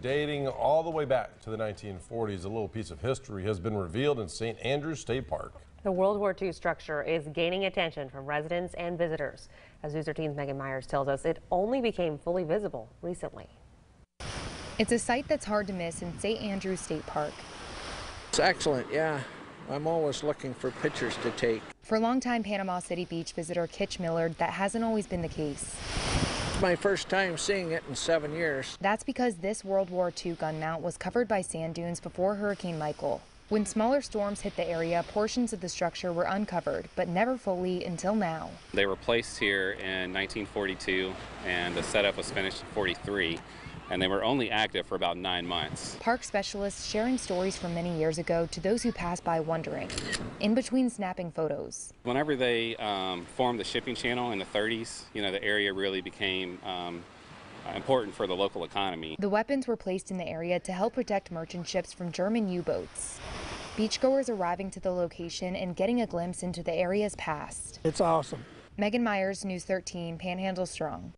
Dating all the way back to the 1940s, a little piece of history has been revealed in St. Andrews State Park. The World War II structure is gaining attention from residents and visitors. As News 13's Megan Myers tells us, it only became fully visible recently. It's a site that's hard to miss in St. Andrews State Park. It's excellent, yeah. I'm always looking for pictures to take. For longtime Panama City Beach visitor Kitch Millard, that hasn't always been the case. It's my first time seeing it in seven years. That's because this World War II gun mount was covered by sand dunes before Hurricane Michael. When smaller storms hit the area, portions of the structure were uncovered, but never fully until now. They were placed here in 1942 and the setup was finished in 43 and they were only active for about nine months. Park specialists sharing stories from many years ago to those who pass by wondering, in between snapping photos. Whenever they um, formed the shipping channel in the 30s, you know, the area really became um, important for the local economy. The weapons were placed in the area to help protect merchant ships from German U-boats. Beachgoers arriving to the location and getting a glimpse into the area's past. It's awesome. Megan Myers, News 13, Panhandle Strong.